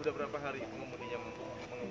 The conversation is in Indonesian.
udah berapa hari pengemudinya mengemudi